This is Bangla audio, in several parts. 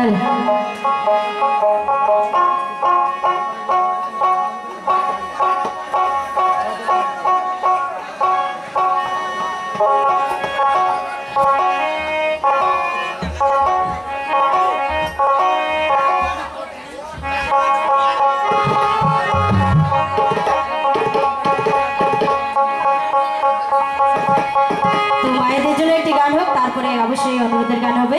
হয় তো মায়েদের জন্য একটি গান হোক তারপরে অবশ্যই অনুরোধের গান হবে।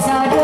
inside.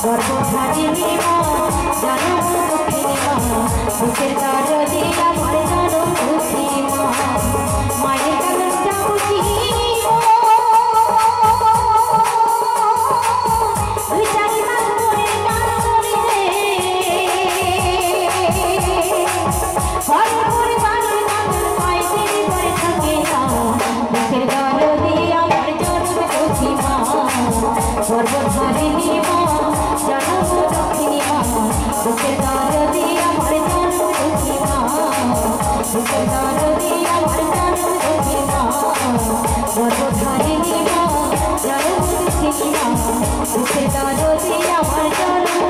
সর্বভাজী নির্ম জানো দুঃখী নির্ম সুখের আমার জন্য।